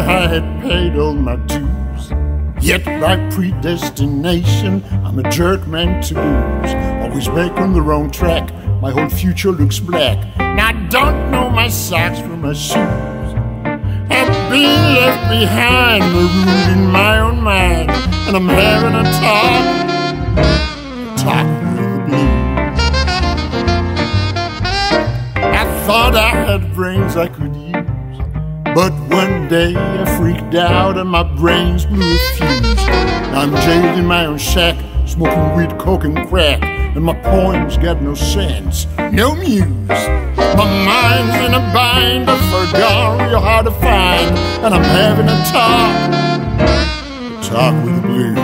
I had paid all my dues. Yet by predestination, I'm a jerk man to lose. Always back on the wrong track, my whole future looks black. Now I don't know my socks from my shoes. I've been left behind, marooned in my own mind, and I'm having a talk, talk with the blues. I thought I had brains I could use but one day I freaked out and my brains blew a fuse. I'm jailed in my own shack, smoking weed, coke, and crack. And my poems got no sense, no muse. My mind's in a bind, I forgot real hard to find. And I'm having a talk, a talk with the blues.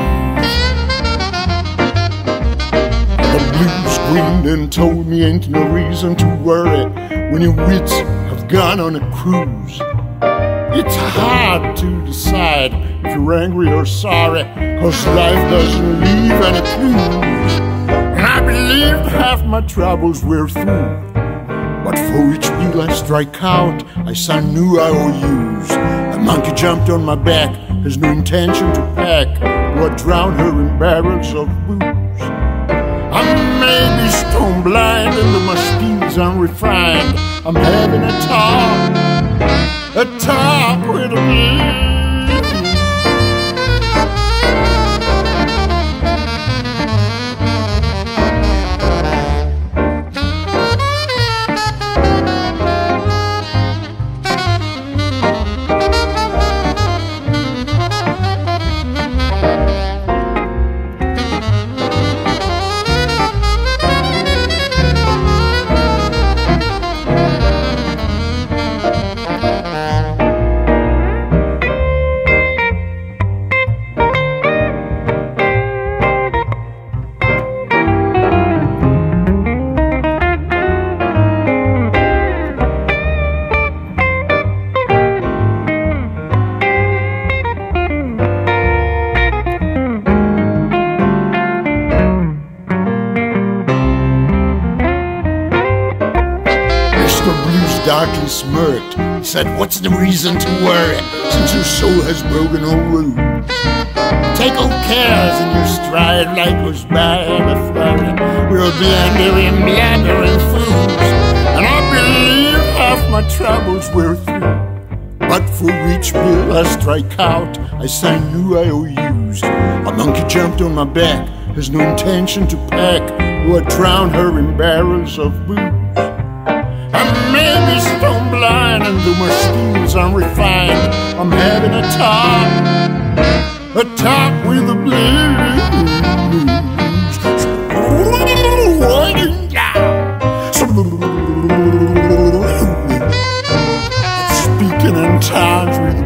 The blues screamed and told me ain't no reason to worry when your wits have gone on a cruise. It's hard to decide if you're angry or sorry, cause life doesn't leave any clues. And I believed half my troubles were through. But for each bill I strike out, I sign new IOUs. A monkey jumped on my back, has no intention to pack, or drown her in barrels of booze. I may be stone blind and my schemes unrefined. I'm having a talk talk with me. Mr. Blues darkly smirked. He said, What's the reason to worry since your soul has broken all rules? Take all cares in your stride like goes by in a flurry. We're blundering, blundering fools. And I believe half my troubles were through. But for each bill I strike out, I sign new IOUs. A monkey jumped on my back, has no intention to pack, or drown her in barrels of booze. I may be stone blind and though my schemes unrefined, I'm having a talk, a talk with the blues. Speaking in tongues with